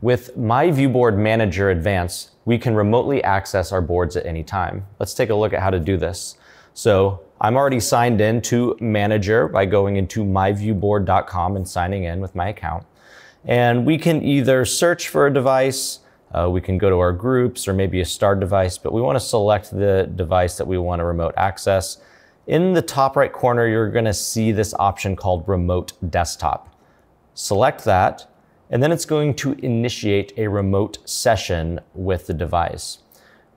With myViewBoard Manager Advanced, we can remotely access our boards at any time. Let's take a look at how to do this. So I'm already signed in to Manager by going into myviewboard.com and signing in with my account. And we can either search for a device, uh, we can go to our groups or maybe a star device, but we want to select the device that we want to remote access. In the top right corner, you're going to see this option called Remote Desktop. Select that, and then it's going to initiate a remote session with the device.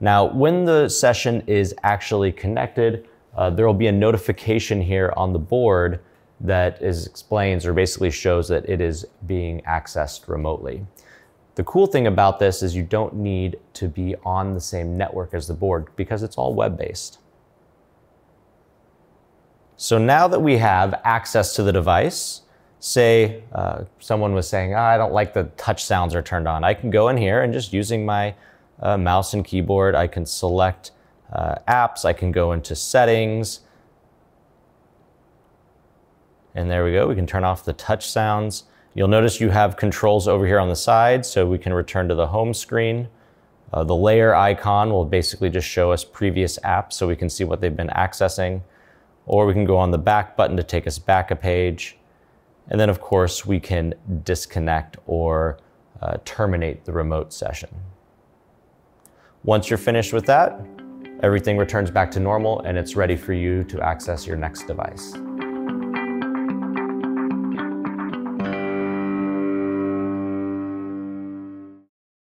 Now, when the session is actually connected, uh, there will be a notification here on the board that is explains or basically shows that it is being accessed remotely. The cool thing about this is you don't need to be on the same network as the board because it's all web-based. So now that we have access to the device, say uh, someone was saying, oh, I don't like the touch sounds are turned on. I can go in here and just using my uh, mouse and keyboard, I can select uh, apps, I can go into settings, and there we go, we can turn off the touch sounds. You'll notice you have controls over here on the side, so we can return to the home screen. Uh, the layer icon will basically just show us previous apps so we can see what they've been accessing. Or we can go on the back button to take us back a page. And then of course we can disconnect or uh, terminate the remote session. Once you're finished with that, everything returns back to normal and it's ready for you to access your next device.